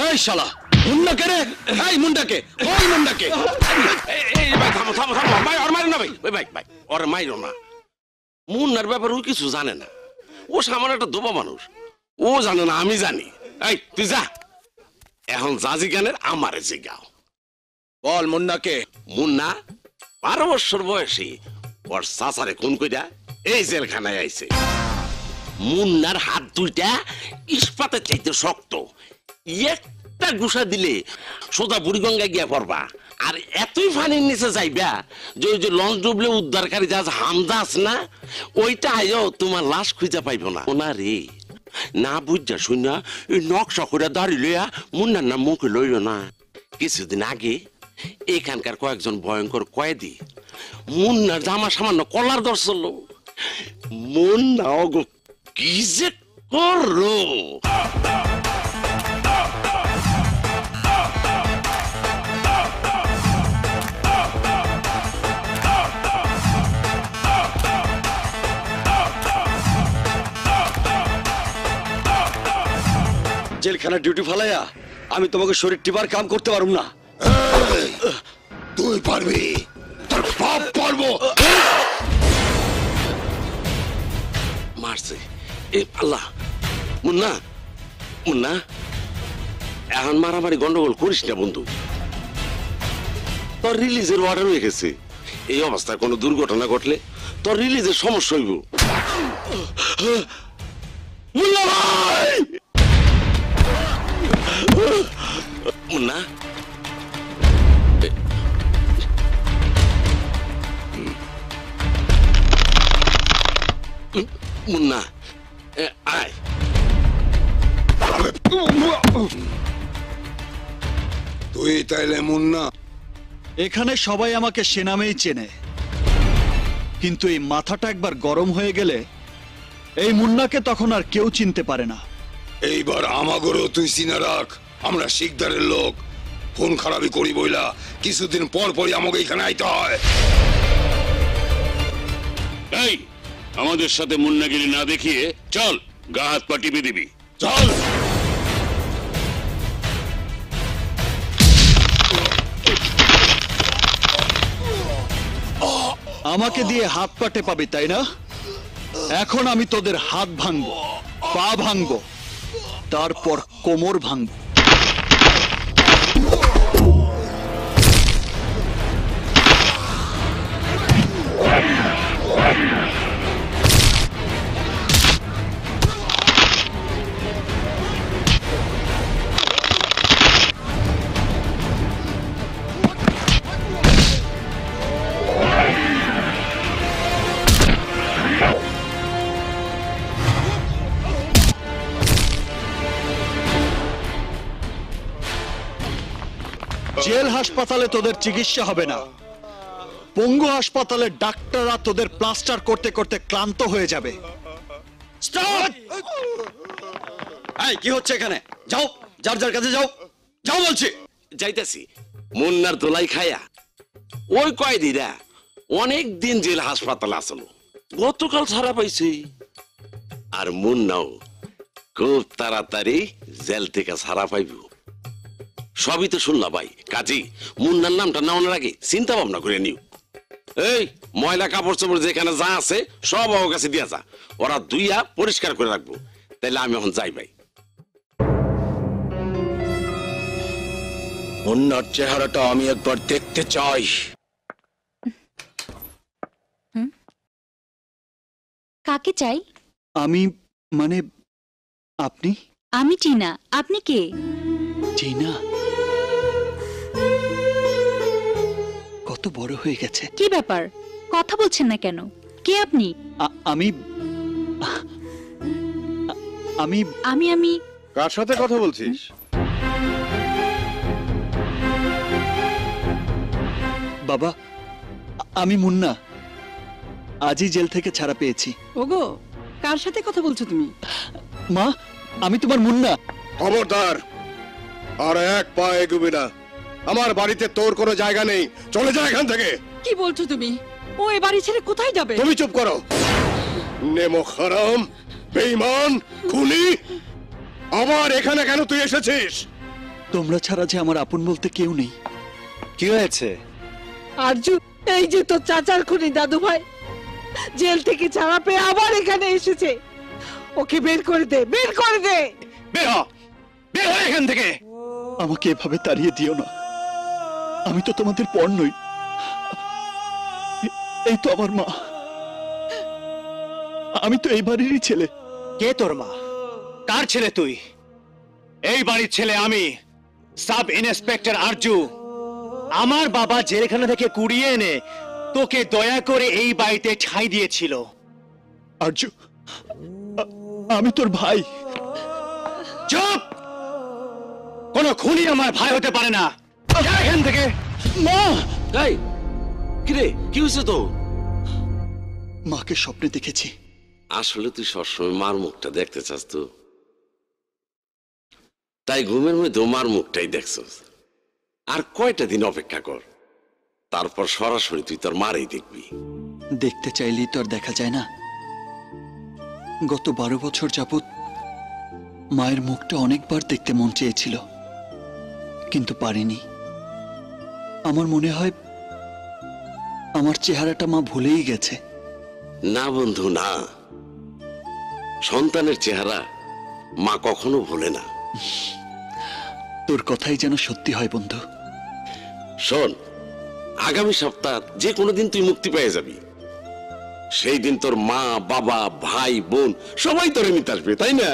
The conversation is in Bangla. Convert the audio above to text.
এই শালা মুন্ডাকে রে? এই মুন্ডাকে ওই মুন্ডাকে এই, এই ভাই থামো থামো থামো। ভাই ওর মারো না ভাই। ওই ভাই ভাই ওর মাইরো না। মুন্নার ব্যাপারে ও কিছু জানে না। ও সামান্য একটা দোবা মানুষ। ও জানে না আমি জানি। এই তুই যা। এখন জাজি গানের আমারে জিগাও। বল মুন্নাকে মুন্না বারো বছর বয়সী। ওর সাসারে খুন কইরা এই জেলখানায় আইছে। মুন্নার হাত দুইটা ইস্পাতের চাইতে শক্ত। একটা গুসা দিলে সোজা বুড়িগঙ্গায় গিয়া পড়বা। আর এতই ফানির নিচে যাইবা যে ওই যে লঞ্চ ডুবলে উদ্ধারকারী জাহাজ হামজা আছে না, ওইটা আইও তোমার লাশ খুঁজে পাইব না। ওনা রে, না বুঝা শুনা, এই নকশা করে দাঁড়ি লইয়া মুন্নার নাম মুখে লইল না। কিছুদিন আগে এখানকার কয়েকজন ভয়ঙ্কর কয়েদি মুন্নার জামা সামান্য কলার দর্শল মুন্না অগো কি যে করল? জেলখানা ডিউটি ফালাইয়া আমি তোমাকে শরীর টিপার কাম করতে পারুম না। তুই পারবি? তোর পারব। মারছে। এ, আল্লাহ। মুন্না মুন্না। এখন মারামারি গন্ডগোল করিস না, বন্ধু। তোর রিলিজের অর্ডার হয়ে গেছে। এই অবস্থায় কোনো দুর্ঘটনা ঘটলে তোর রিলিজের সমস্যা হইব। মুন্না ভাই! মুন্না। মুন্না আয়। তুই তাইলে মুন্না। এখানে সবাই আমাকে সে নামেই চেনে। কিন্তু এই মাথাটা একবার গরম হয়ে গেলে এই মুন্নাকে তখন আর কেউ চিনতে পারে না। এইবার আমাগরও তুই চিনা রাখ। আমরা শিকদারের লোক। ফোন খারাপই করি বইলা। কিছুদিন পর পরই আমাকে এখানে আইতে হয়। এই আমাদের সাথে মুন্নাগিরি না দেখিয়ে চল গা হাত পা টিপে দিবি। চল! আমাকে দিয়ে হাত পাটে পাবি তাই না? এখন আমি তোদের হাত ভাঙবো পা ভাঙবো তারপর কোমর ভাঙবো। জেল হাসপাতালে তোদের চিকিৎসা হবে না। পঙ্গু হাসপাতালে ডাক্তাররা তোদের প্লাস্টার করতে করতে ক্লান্ত হয়ে যাবে। এই কি হচ্ছে এখানে? যাও যার যার কাছে যাও। যাও বলছি। যাইতেছি। মুন্নার দোলাই খায়া। ওই কয়েদিরা অনেক দিন জেল হাসপাতাল আসলো। গতকাল ছাড়া পাইছি। আর মুন্নাও খুব তাড়াতাড়ি জেল থেকে ছাড়া পাইব। সবই তো শুনলা ভাই। কাজী মুন্নার নামটা নেওয়ার আগে চিন্তা ভাবনা করে নিও। এই ময়লা কাপড় চোপড় যেখানে যা আছে সব ওর কাছে দিয়া যা। ওরা দুইয়া পরিষ্কার করে রাখব। তাইলে আমি এখন যাই ভাই। মুন্নার চেহারাটা আমি একবার দেখতে চাই। কাকে চাই? আমি মানে আপনি? আমি টিনা। আপনি কে? টিনা? কত বড় হয়ে গেছে। কি ব্যাপার? কথা বলছেন না কেন? কে আপনি? আ- আমি আ- আমি আমি আমি। কার সাথে কথা বলছিস? বাবা আ- আমি মুন্না। আজই জেল থেকে ছাড়া পেয়েছি। ওগো কার সাথে কথা বলছো তুমি? মা আমি তোমার মুন্না। খবরদার আর এক পা এগুবি না। আমার বাড়িতে তোর কোনো জায়গা নেই। চলে যা এখান থেকে। কি বলছো তুমি? ও এ বাড়ি ছেড়ে কোথায় যাবে? তুমি চুপ করো। নেমো খারাম বেইমান খুনি। আবার এখানে কেন তুই এসেছিস? তোমরা ছাড়া যে আমার আপন বলতে কেউ নেই। কি হয়েছে? আরজু এই যে তোর চাচার খুনি দাদু ভাই জেল থেকে ছাড়া পেয়ে আবার এখানে এসেছে। ওকে বের করে দে বের করে দে। বের হ বের হ এখান থেকে। আমাকে এভাবে তাড়িয়ে দিও না। আমি তো তোমাদের পর নই। এই তো আমার মা। আমি তো এই বাড়িরই ছেলে। কে তোর মা? কার ছেলে তুই? এই বাড়ির ছেলে আমি সাব ইন্সপেক্টর আরজু। আমার বাবা জেলখানা থেকে কুড়িয়ে এনে তোকে দয়া করে এই বাড়িতে ঠাঁই দিয়েছিল। আর্য আ- আমি তোর ভাই। চুপ! কোন খুনি আমার ভাই হতে পারে না। যা এখান থেকে। মা! এই কিরে কি হয়েছে তো? মাকে স্বপ্নে দেখেছি। আসলে তুই সবসময় মার মুখটা দেখতে চাস তো। তাই ঘুমের মধ্যে মার মুখটাই দেখছস। আর কয়টা দিন অপেক্ষা কর। তারপর সরাসরি তুই তোর মারেই দেখবি। দেখতে চাইলেই তো আর দেখা যায় না। গত বারো বছর যাবৎ মায়ের মুখটা অনেকবার দেখতে মন চেয়েছিল। কিন্তু পারিনি। আমার মনে হয় আমার চেহারাটা মা ভুলেই গেছে। না বন্ধু না। সন্তানের চেহারা মা কখনো ভোলে না। তোর কথাই যেন সত্যি হয় বন্ধু। শোন আগামী সপ্তাহ যে কোনো দিন তুই মুক্তি পেয়ে যাবি। সেই দিন তোর মা বাবা ভাই বোন সবাই তোর এমনিতে আসবে তাই না?